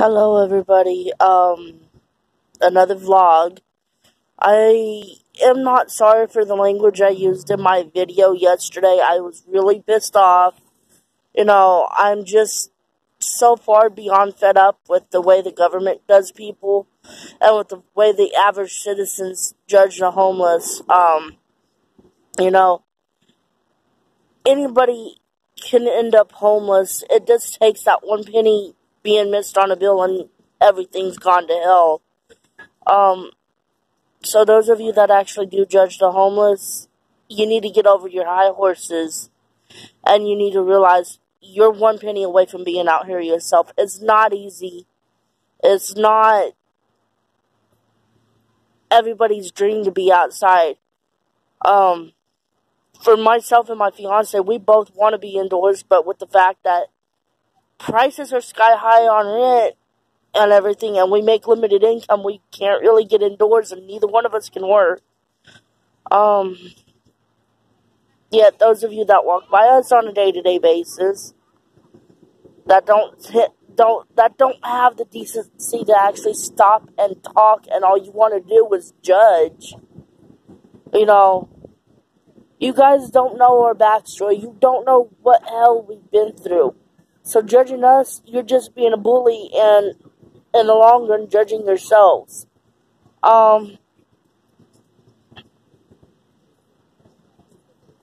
Hello everybody, um, another vlog. I am not sorry for the language I used in my video yesterday. I was really pissed off. You know, I'm just so far beyond fed up with the way the government does people and with the way the average citizens judge the homeless. Um, you know, anybody can end up homeless. It just takes that one penny being missed on a bill and everything's gone to hell. Um, so those of you that actually do judge the homeless, you need to get over your high horses and you need to realize you're one penny away from being out here yourself. It's not easy. It's not everybody's dream to be outside. Um, for myself and my fiance, we both want to be indoors, but with the fact that prices are sky high on rent and everything, and we make limited income, we can't really get indoors, and neither one of us can work. Um, yet those of you that walk by us on a day-to-day basis, that don't hit, don't that don't have the decency to actually stop and talk, and all you want to do is judge. You know, you guys don't know our backstory. You don't know what hell we've been through. So judging us, you're just being a bully and in the long run judging yourselves. Um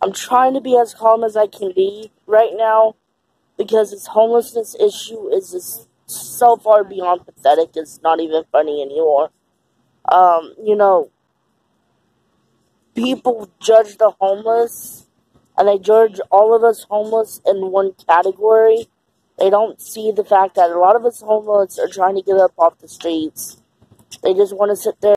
I'm trying to be as calm as I can be right now because this homelessness issue is just so far beyond pathetic. It's not even funny anymore. Um, you know, people judge the homeless and they judge all of us homeless in one category they don't see the fact that a lot of us homeless are trying to get up off the streets. They just want to sit there